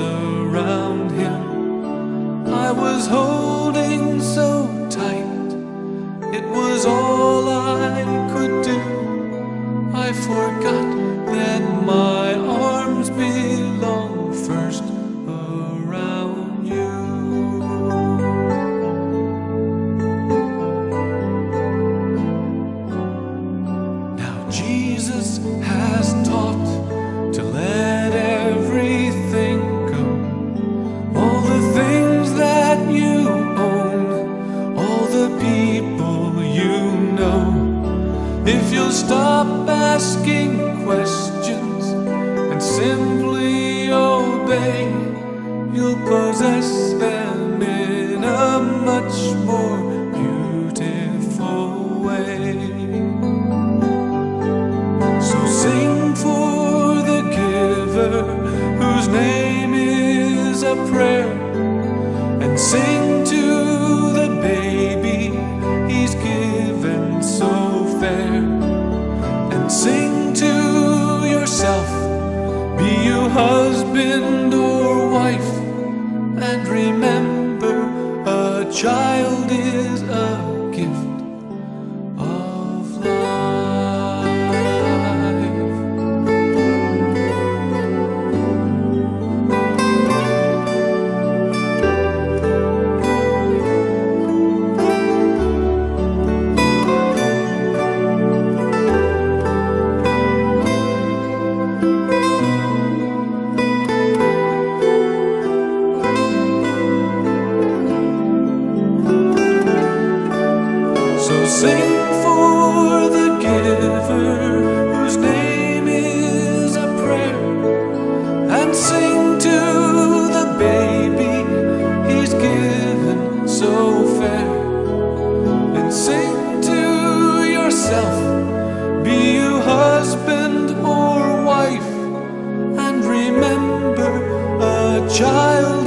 around him. I was holding so tight, it was all I could do. I forgot that my arms belong first around you. Now Jesus If you'll stop asking questions and simply obey, you'll possess them in a much more beautiful way. So sing for the giver whose name is a prayer, husband child.